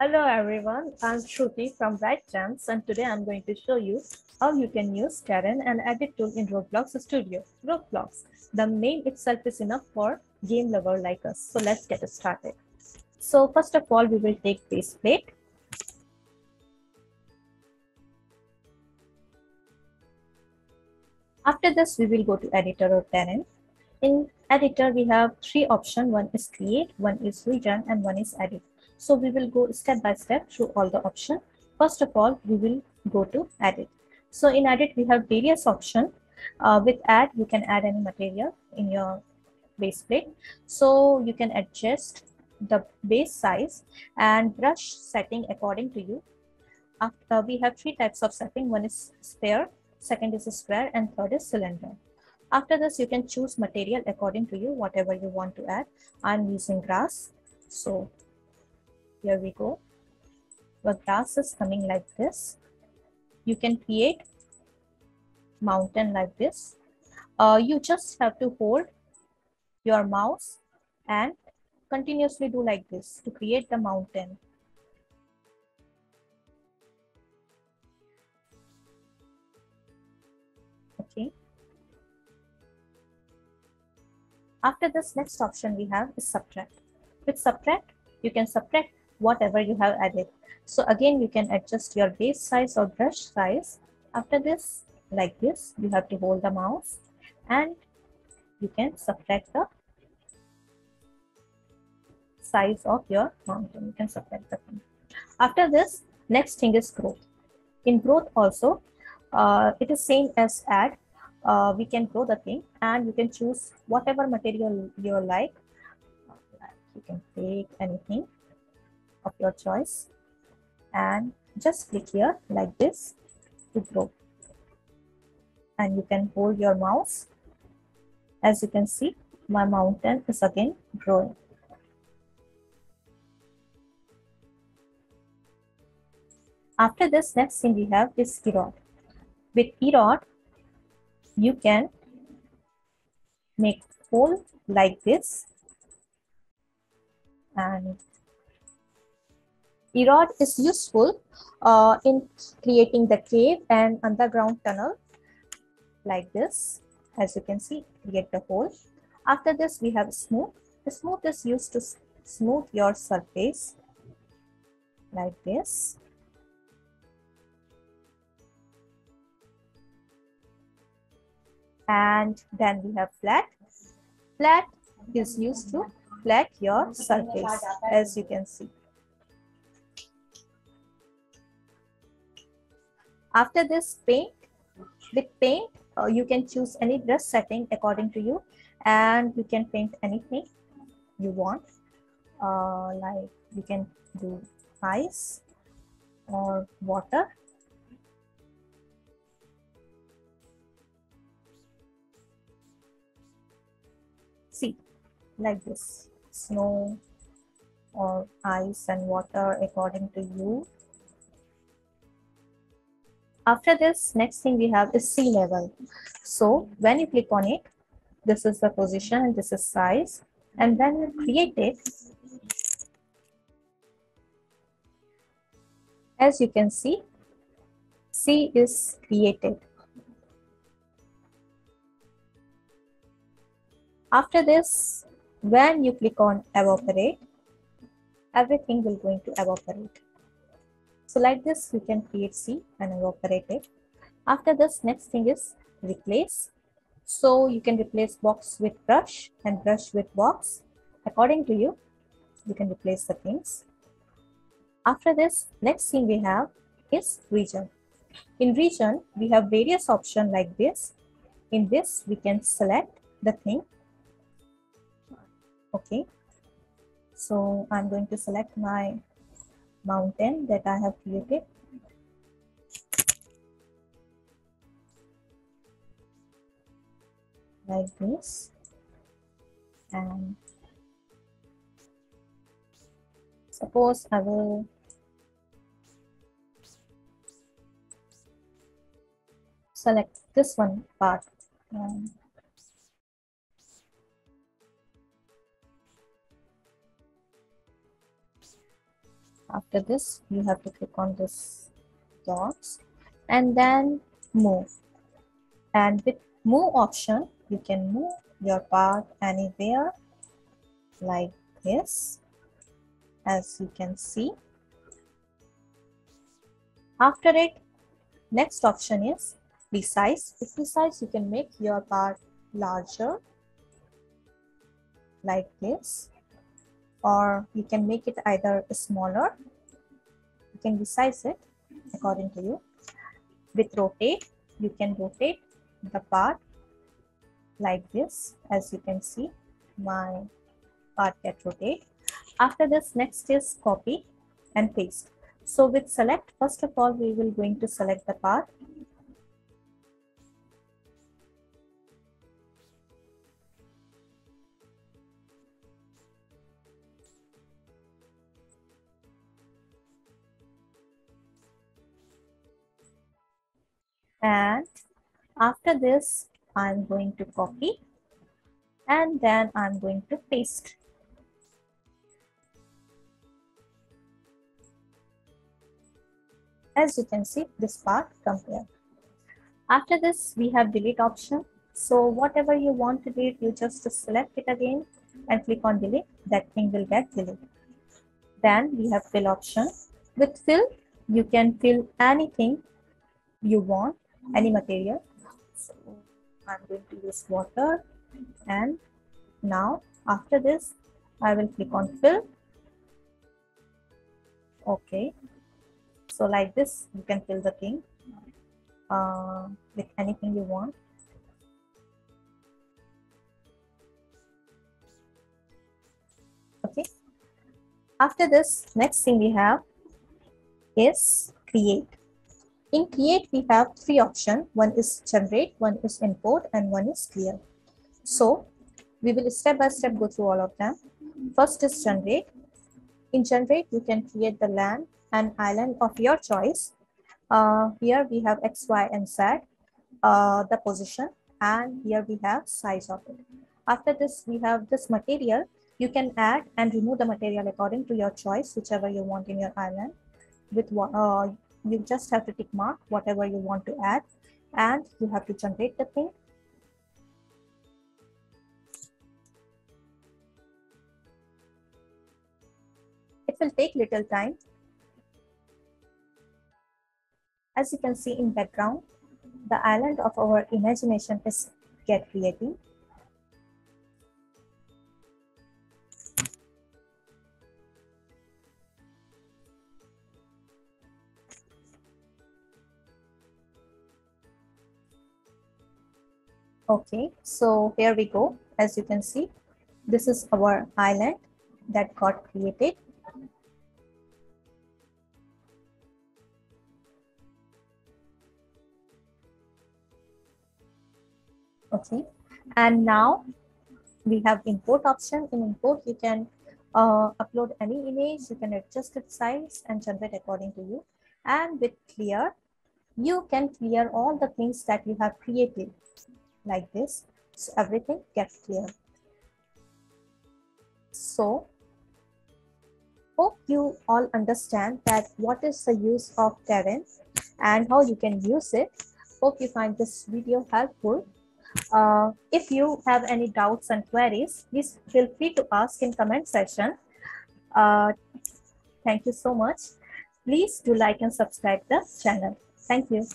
Hello everyone, I'm Shruti from Bright and today I'm going to show you how you can use Terrain and Edit tool in Roblox Studio. Roblox, the name itself is enough for game lover like us. So let's get started. So first of all, we will take base plate. After this, we will go to editor or Terrain. In editor, we have three options. One is create, one is region, and one is edit. So we will go step by step through all the options. First of all, we will go to edit. So in edit, we have various options. Uh, with add, you can add any material in your base plate. So you can adjust the base size and brush setting according to you. After we have three types of setting. One is sphere, second is square, and third is cylinder. After this, you can choose material according to you, whatever you want to add. I'm using grass. So here we go. The grass is coming like this. You can create mountain like this. Uh, you just have to hold your mouse and continuously do like this to create the mountain. Okay. After this next option we have is subtract. With subtract, you can subtract whatever you have added. So again, you can adjust your base size or brush size. After this, like this, you have to hold the mouse and you can subtract the size of your mountain. You can subtract the thing. After this, next thing is growth. In growth also, uh, it is same as add. Uh, we can grow the thing and you can choose whatever material you like. You can take anything of your choice and just click here like this to grow. And you can hold your mouse. As you can see, my mountain is again growing. After this, next thing we have is erode. With erode, you can make hole like this and erode is useful uh, in creating the cave and underground tunnel like this. As you can see create the hole. After this we have smooth. The smooth is used to smooth your surface like this and then we have flat. Flat is used to flat your surface as you can see. After this paint, with paint uh, you can choose any brush setting according to you and you can paint anything you want uh, like you can do ice or water see like this snow or ice and water according to you. After this next thing we have is sea level. So when you click on it this is the position and this is size and when you create it. As you can see sea is created After this, when you click on evaporate, everything will going to evaporate. So like this, you can create sea and evaporate it. After this, next thing is replace. So you can replace box with brush and brush with box. According to you, you can replace the things. After this, next thing we have is region. In region, we have various options like this. In this, we can select the thing okay. So i'm going to select my mountain that i have created. Like this. And suppose i will select this one part um, after this you have to click on this dots and then move. And with move option you can move your part anywhere like this as you can see. After it next option is resize. With resize you can make your part larger like this or you can make it either smaller you can resize it according to you. With rotate you can rotate the part like this as you can see my part get rotate. After this next is copy and paste. So with select first of all we will going to select the part and after this I'm going to copy and then I'm going to paste. As you can see, this part come here. After this, we have delete option. So whatever you want to delete, you just select it again and click on delete. That thing will get deleted. Then we have fill option. With fill, you can fill anything you want, any material. So I'm going to use water. And now after this I will click on fill. Okay. So like this you can fill the thing uh, with anything you want. Okay. After this next thing we have is create in create, we have three options. One is generate, one is import, and one is clear. So we will step by step go through all of them. First is generate. In generate, you can create the land and island of your choice. Uh, here we have X, Y, and Z, uh, the position, and here we have size of it. After this, we have this material. You can add and remove the material according to your choice, whichever you want in your island. With uh, you just have to tick mark whatever you want to add and you have to generate the thing. It will take little time. As you can see in background the island of our imagination is get creating Okay, so here we go. As you can see, this is our island that got created. Okay, and now we have import option. In import, you can uh, upload any image, you can adjust its size and generate according to you. And with clear, you can clear all the things that you have created like this. So everything gets clear. So hope you all understand that what is the use of Terrain and how you can use it. Hope you find this video helpful. Uh, if you have any doubts and queries, please feel free to ask in comment section. Uh, thank you so much. Please do like and subscribe the channel. Thank you.